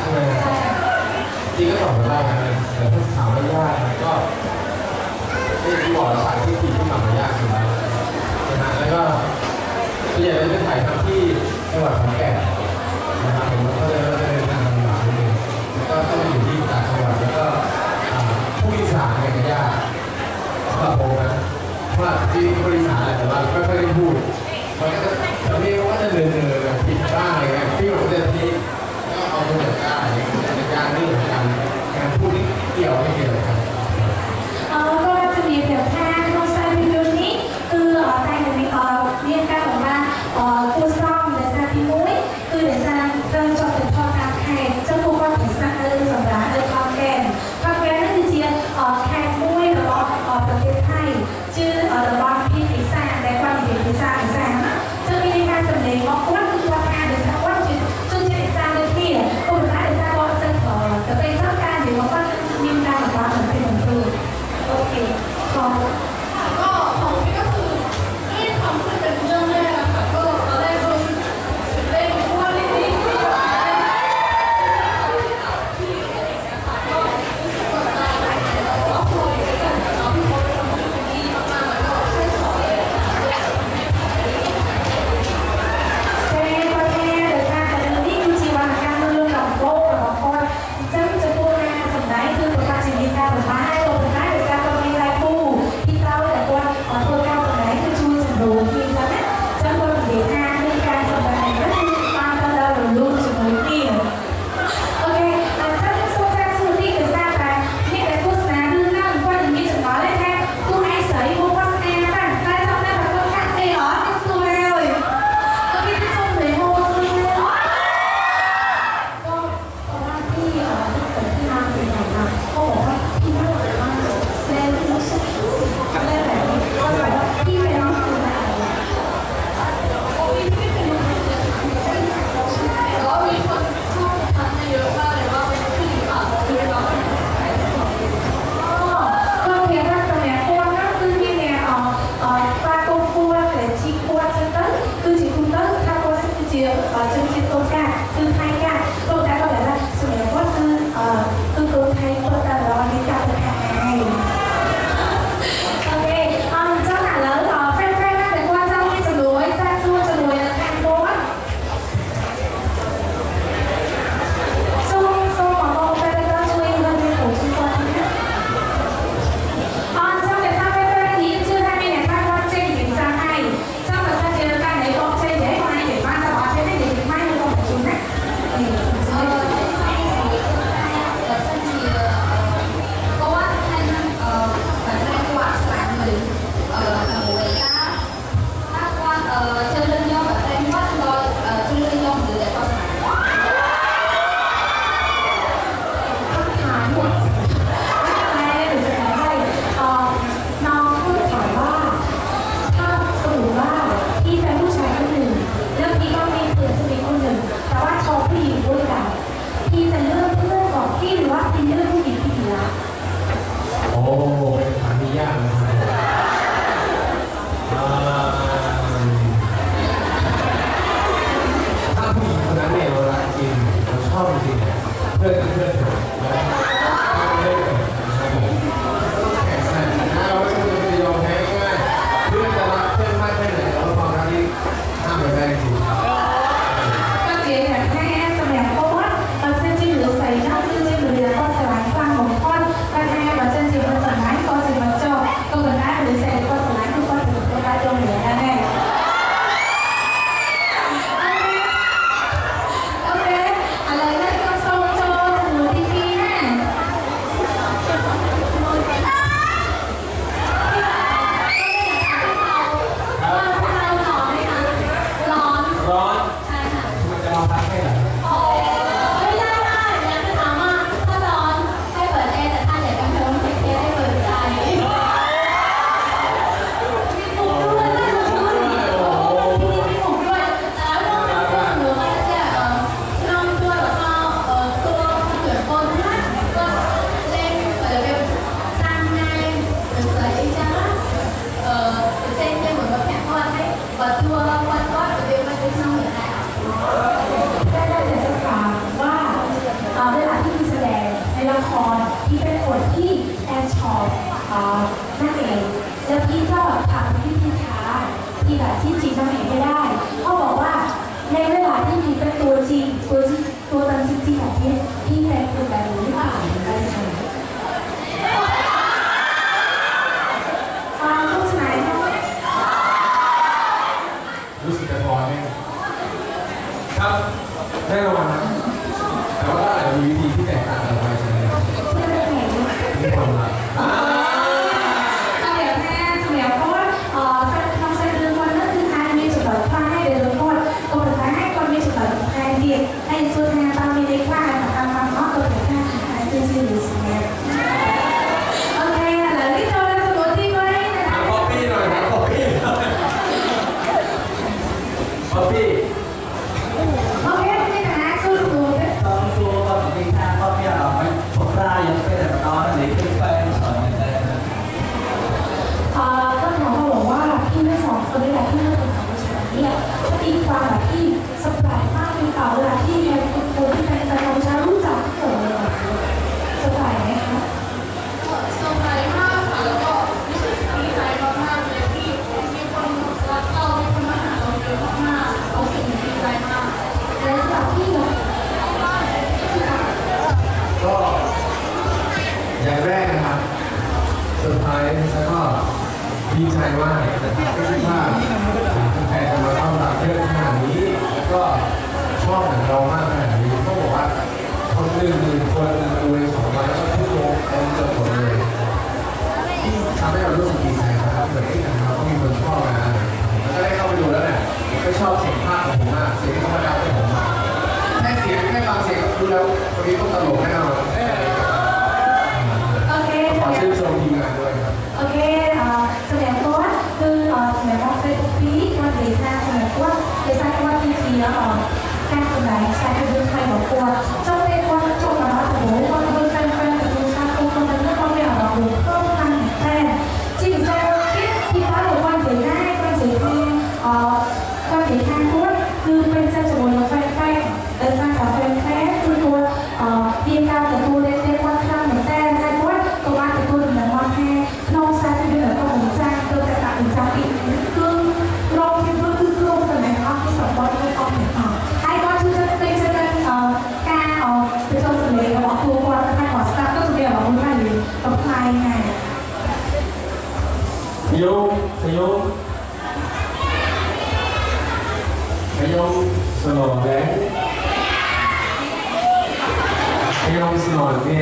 ใช่ไหมจริงก็ตอบกันได้นะแต่ถ้าถามว่ายากก็ที่ที่บอกสายที่ผิดที่ทำมายากอยู่แล้วนะแล้วก็ส่วนใหญ่เราจะถ่ายทำที่จังหวัดขอนแก่นนะครับผมก็เลยว่าจะเป็นทางลำบาเลยก็ต้องอยู่ที่ต่างจังหวัดแล้วก็ผู้อีสานเนี่ยะยากสำหรับผมนะเพราะจริงผู้อีสานแต่ว่าไม่ค่อยได้พูดมันก็จะเรียกว่าจะเดินเดินผิดบ้างอะไรเงี้ยพี่ผมจะ ที่ทั้งสองคนได้รับที่น่าเป็นของฉันเนี่ยก็ตีความแบบที่สปายมากในเก่าเวลาที่แม่คุณครูที่เป็นปะทำช้ารู้จักเกิดเลยสปายไหมคะสปายมากค่ะแล้วก็รู้สึกดีใจมากเลยที่มีคนรักเรามีคนมาหาเราเยอะมากๆรู้สึกดีใจมากและสำหรับพี่เนาอย่างแรกนะครับเซอร์ไพแล้วก็ดีใจมาก ถ้าแฟนจะมาต้อนรับเยอะขนาดนี้ก็ชอบเหมือเรามากขนาดนี้ก็บอกว่าคนหนึ่งหมื่นคนดูใสองวันแล้วทุกโมงเต็มจนหมดเลยทำให้เรารู้สึกดีใจนะครักที่ไหนเรามีคนชอบนะแล้วได้เข้าไปดูแล้วเนี่ยก็ชอบเสียงภาพของผมมากเสียงธรรมดาของผมแค่เสียงแค่ฟังเสียงดูแล้วคนนี้ต้องตลกแน่นอน 然后 đang tồn tại.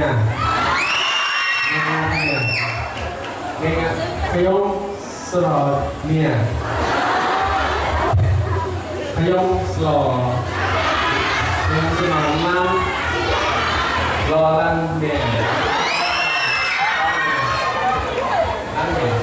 nè nè nè kêu sờ nè. Kêu sờ nên chỉ mà. Năm lo lắng nè. Ăn nè. Ăn nè.